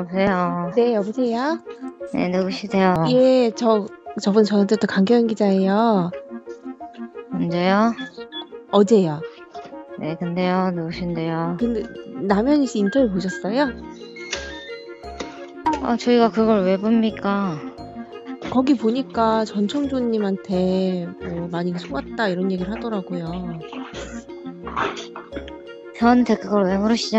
여보세요. 네, 여보세요? 네, 누구시세요? 예, 저, 저번 저한테 또 강경현 기자예요. 언제요? 어제요. 네, 근데요, 누구신데요? 근데, 남현희 씨 인터뷰 보셨어요? 아, 저희가 그걸 왜 봅니까? 거기 보니까 전 청조님한테 뭐 많이 속았다 이런 얘기를 하더라고요. 저한테 그걸 왜 물으시죠?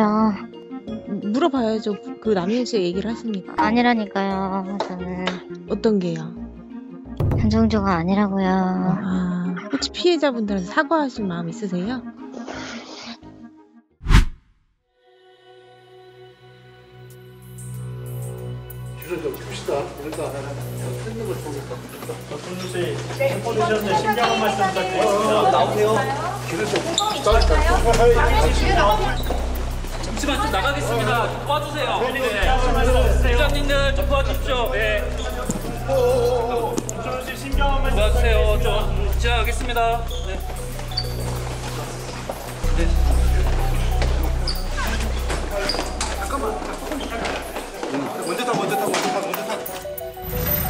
물어봐야죠. 그 남현희 씨가 얘기를 하십니까? 아니라니까요. 저는 어떤 게요? 현정조가 아니라고요. 아, 혹시 피해자분들한테 사과하실 마음 있으세요? 줄을 좀 줍시다. 일단 끊는 걸 보겠다. 박준수 씨, 템포지션에 신경 한 말씀 부탁드리겠습니다. 나오세요. 길을 좀짧 도와주세요. 네. 기자님들 좀 도와주십시오. 네. 씨 신경 한 말씀 도와주세요. 좀 지나가겠습니다. 네. 먼저 타, 먼저 타, 먼저 타, 먼저 타.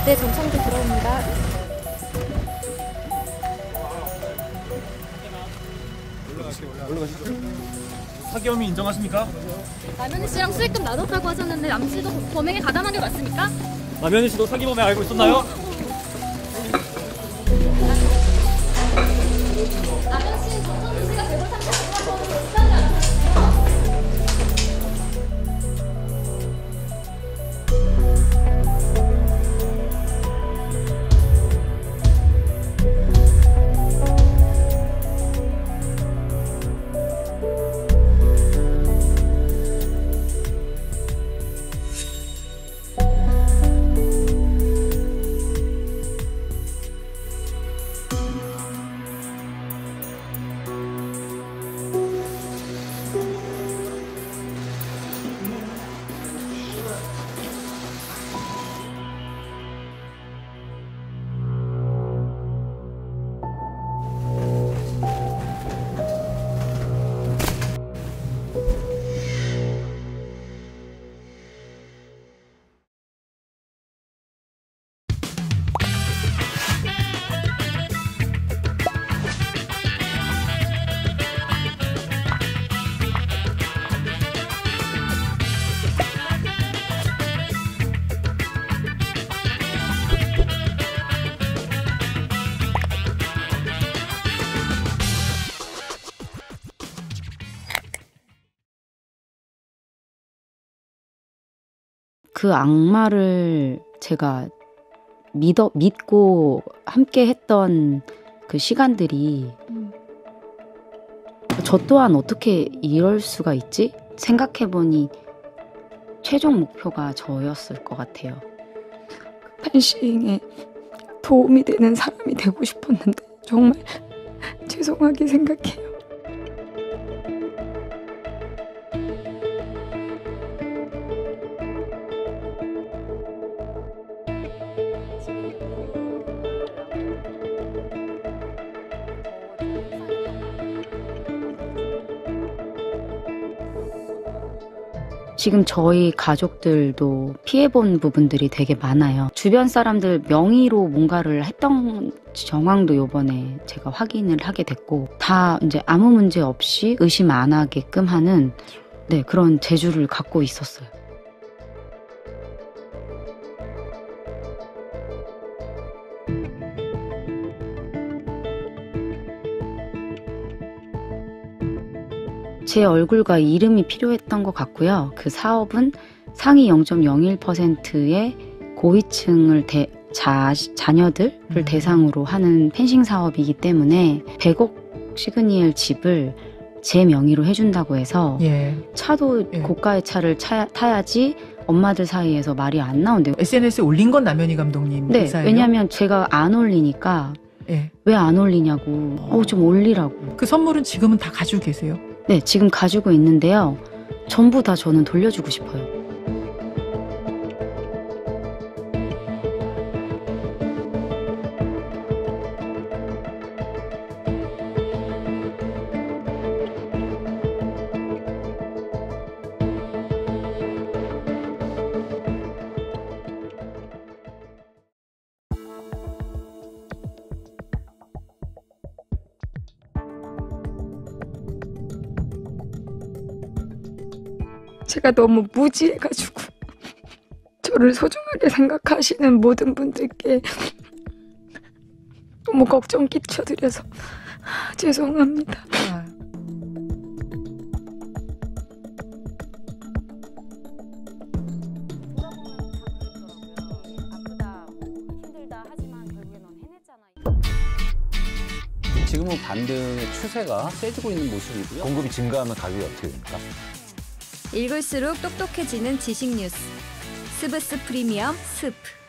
네, 전청도 들어옵니다. 사기혐의 인정하십니까? 남현희 씨랑 수익금 나눴다고 하셨는데 남 씨도 범행에 가담한 게 맞습니까? 남현희 씨도 사기 범행 알고 있었나요? 그 악마를 제가 믿어, 믿고 함께 했던 그 시간들이 저 또한 어떻게 이럴 수가 있지? 생각해보니 최종 목표가 저였을 것 같아요. 펜싱에 도움이 되는 사람이 되고 싶었는데 정말 죄송하게 생각해요. 지금 저희 가족들도 피해본 부분들이 되게 많아요. 주변 사람들 명의로 뭔가를 했던 정황도 요번에 제가 확인을 하게 됐고, 다 이제 아무 문제 없이 의심 안 하게끔 하는 네, 그런 재주를 갖고 있었어요. 제 얼굴과 이름이 필요했던 것 같고요. 그 사업은 상위 0.01%의 고위층을 대, 자, 자녀들을 음. 대상으로 하는 펜싱 사업이기 때문에 100억 시그니엘 집을 제 명의로 해준다고 해서 예. 차도 예. 고가의 차를 차, 타야지 엄마들 사이에서 말이 안 나온대요. SNS에 올린 건 남현희 감독님 네, 기사예요. 왜냐면 제가 안 올리니까 예. 왜안 올리냐고. 어, 좀 올리라고. 그 선물은 지금은 다 가지고 계세요. 네, 지금 가지고 있는데요. 전부 다 저는 돌려주고 싶어요. 제가 너무 무지해가지고 저를 소중하게 생각하시는 모든 분들께 너무 걱정 끼쳐드려서 죄송합니다. 아, 지금은 반등의 추세가 세지고 있는 모습이고요. 공급이 증가하면 가격이 어떻게 됩니까? 읽을수록 똑똑해지는 지식 뉴스. 스브스 프리미엄 스프.